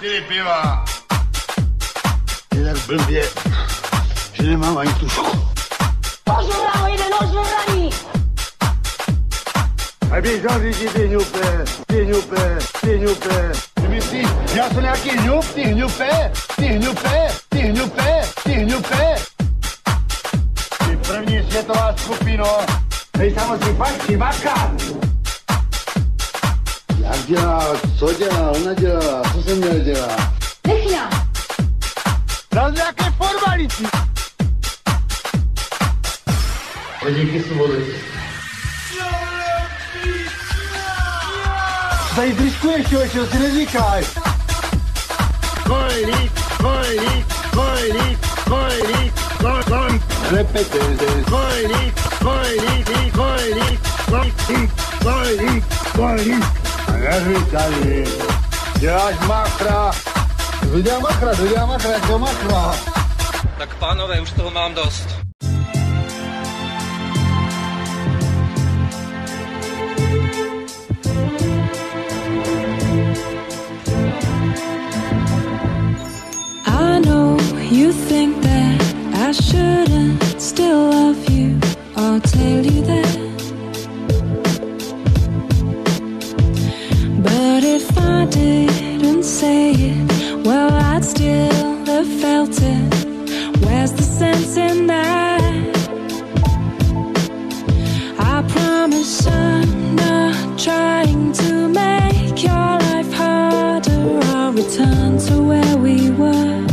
4 piwa. Jeden w blbie. Źle mam łańcuszku. Pożurało jeden ożurami. A bieżąc idzie pieniupę, pieniupę, pieniupę. Ty ja jestem jaki ňup, ty ňupe, ty ňupe, ty ňupe, ty ňupe. Ty první světová skupino, nejsamozřejmě fakt, ty vakant. Dělá, co dělá, ona dělá, co jsem měl dělat? Nechňa! Dal nějaké formality. Díky svobodě. Tady driskuješ, člověče, to si nezvykaj. Kojlík, kojlík, kojlík, kojlík, kojlík, repetente. Kojlík, kojlík, kojlík, kojlík, kojlík, kojlík. A nezvykali. Děláš machra. Ľudia machra, ľudia machra, ako machra. Tak pánové, už toho mám dosť. I know you think that I shouldn't to where we were.